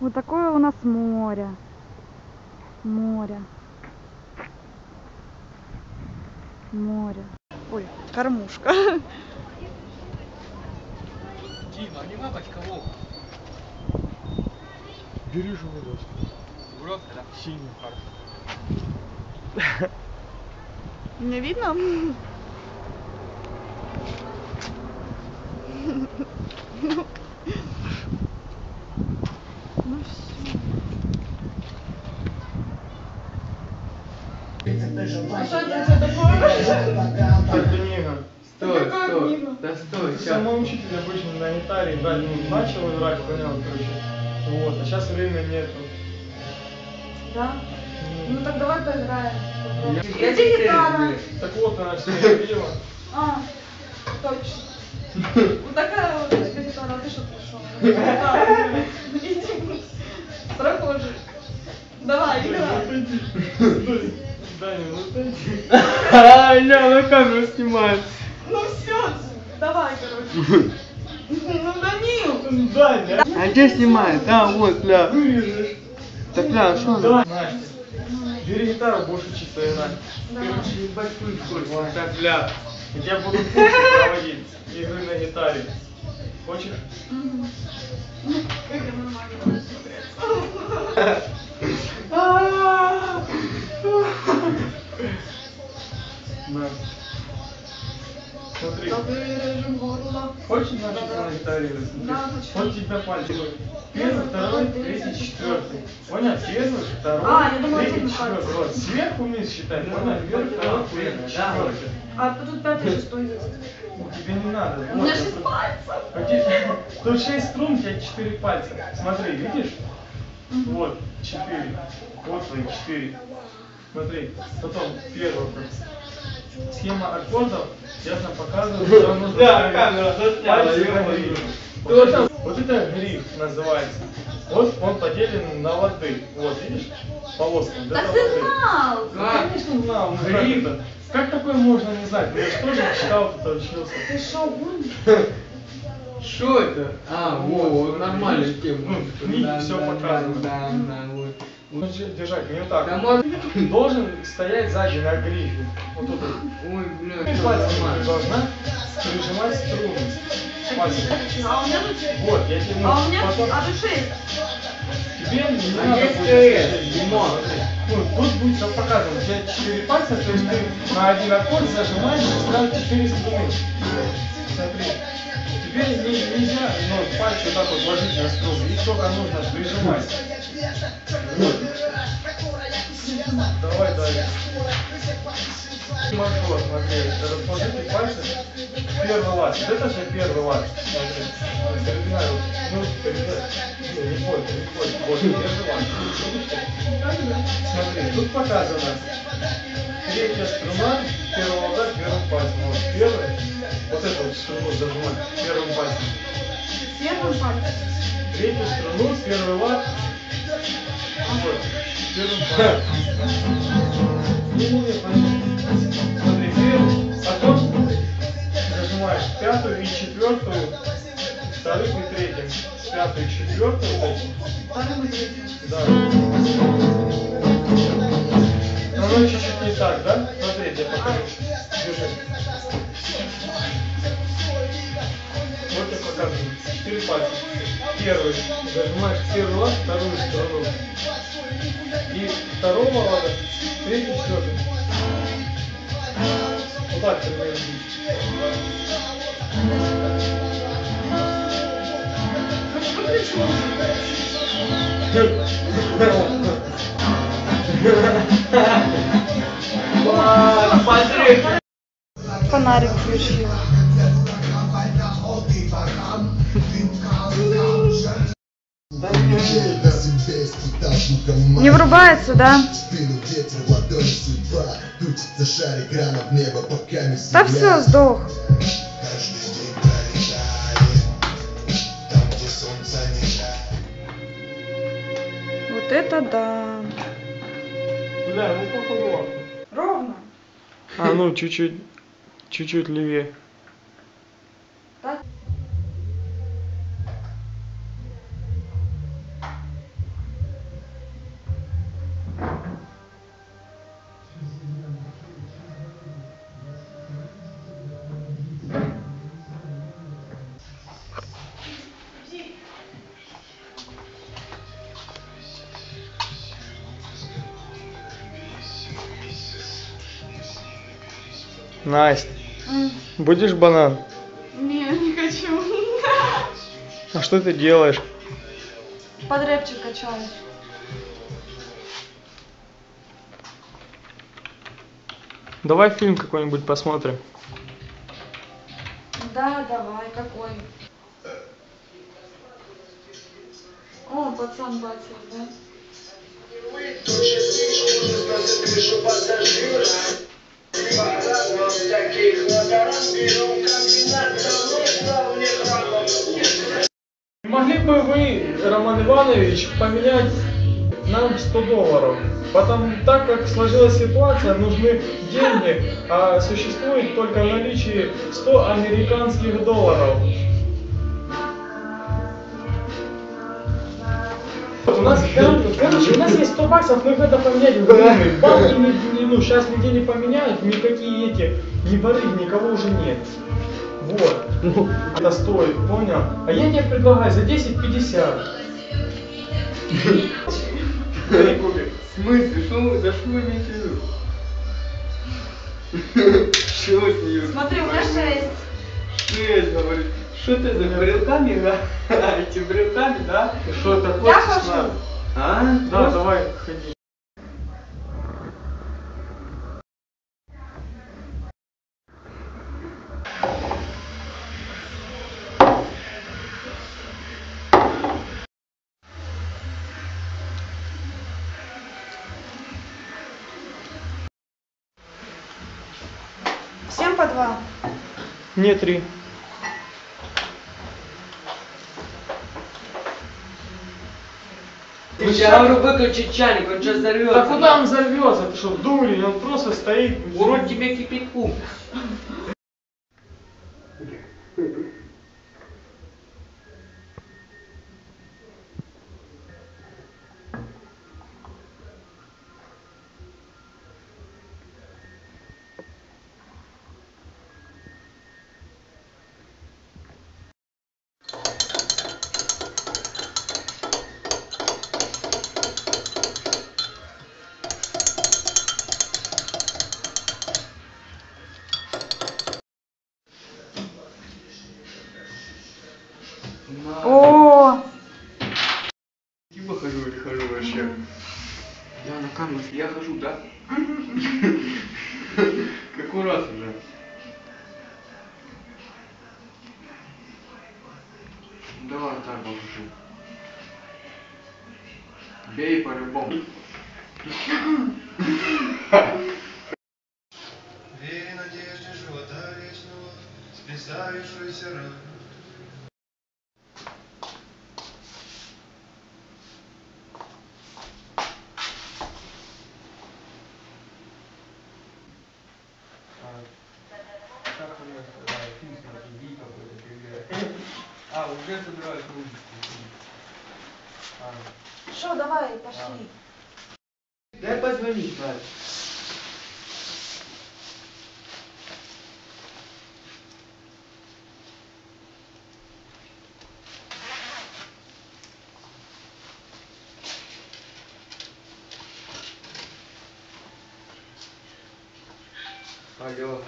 Вот такое у нас море. Море. Море. Ой, кормушка. Дима, а не бабочка Вова. Бери же воду. Бровка, да? Синий. Не видно? Ну все. Это книга. Стой, стой. Да стой. Сама учитель обычно на гитаре играть, ну, начал играть, понял, короче. Вот, а сейчас времени нету. Да? Ну так давай поиграем. Где гитара? Так вот, она все видела. А, точно. Вот такая вот гитара, ты что пришел? Прохожий. Давай, играй. Даня, ну отойди. А, ля, на камеру снимает. Ну все, давай, короче. Ну, Данил. Даня, А где снимает? А, вот, ля. вырежешь. Так, ля, что Да. она? Настя, бери гитару, больше учиться играть. Короче, ебать, хуй. Так, ля. Я буду курсы проводить игры на гитаре. Хочешь? Как я нормально Смотри. Да вырежем горло. Хочешь научиться на гитаре играть? Да, хочу. Вот тебя пальчик. Первый, Первый, второй, третий, четвертый. Понял? Первый, второй, А, я думала, третий, четвертый. Вот, сверху вниз считай. Понял? Вверх, второй, третий, четвертый. А тут пятый, шестой есть. Ну, Тебе не надо. У меня шесть пальцев. Тут- Тут 6 струн, у тебя 4 пальца. Смотри, видишь? Вот, 4. Вот твои 4. Смотри, потом первый. Схема аккордов ясно показывает, что нужно Да, камера засняла. Вот это, это гриф называется. Вот он поделен на лады. Вот, видишь? Полоска. Это ты лады. знал. Ну, конечно, знал. Ну, как Гриф. это? Как такое можно не знать? Ну, я же тоже читал, тут учился. Ты шо, гонишь? Что это? А, во, вот нормальная Видишь? тема. Ну, в книге всё показано. Ну, держ- держать, не вот так. Да можно- Должен стоять сзади на грифе. Вот тут. Ой, блядь, Ты всё пальцем должна прижимать струны. Пальцем. А у меня тут... Вот, я тебе ну, А у меня... потом... А тут шесть. Тебе не А надо будет. Димон. Ну, тут будет все показано. У тебя 4 пальца, то есть ты на один аккорд зажимаешь и сразу 4 струны. Смотри. Нельзя ну, пальцы так вот ложить на струны. Их только нужно прижимать. Вот. Давай дальше. Мажор, смотри, расположите пальцы. Первый лад. Это же первый лад. Смотри. Перебирай. Ну, перебирай. Не, бойся, не бойся. Вот, первый лад. Смотри, тут показано. Третья струна первого лада первым пальцем. Вот первый. Вот эту вот струну зажимать первым пальцем. Первым пальцем. Третью струну, первый лад. Вот, первым пальцем. Не-не-не, подожди. Смотри, первый, потом зажимаешь пятую и четвертую, вторым и третьим. Пятую и четвертую. Вторым и третьим. Да. Ну, Первый. Зажимаешь первый лад, вторую сторону. И второго лада, третий, четвертый. Вот так примерно. Фонарик включила. Небо, пока не Да все, сдох. Каждый день пролетает Там, где солнце не жарит Вот это да. Бля, ну походу. Ровно. А ну чуть-чуть, чуть-чуть левее. Настя, будешь банан? Не, не хочу. А что ты делаешь? Подрепчик качаюсь. Давай фильм какой-нибудь посмотрим. Да, давай, какой? О, пацан бацал, да? Могли бы вы, Роман Иванович, поменять нам 100 долларов? Потому так как сложилась ситуация, нужны деньги, а существует только в наличии 100 американских долларов. У нас, короче, у нас есть 100 баксов, мы их надо поменять в гривны. Банки, не, не- ну, сейчас нигде не поменяют, никакие эти, ни барыг, никого уже нет. Вот. Ну, это стоит, понял? А я тебе предлагаю за 10-50. В смысле? Что вы, да что вы имеете в виду? Чего с нее? Смотри, у меня шесть. Шесть, говорит. Что ты за брелками, да? Эти брелками, да? Что, это Я хожу. Надо? А? Да, Просто- давай, ходи. Всем по два. Не три. Сейчас говорю, выключи чайник, он сейчас взорвется. Да куда он взорвется? Ты что, дурень? Он просто стоит. Урод тебе кипятку. О, Типа хожу или хожу вообще? Я на камеру, я хожу, да? Какой раз уже? Давай так покажу. Бей по-любому. Вере надежде живота вечного, списавшуюся рань. Уже собираюсь музыку. Что, давай, пошли. Дай позвонить, Надь. Алло.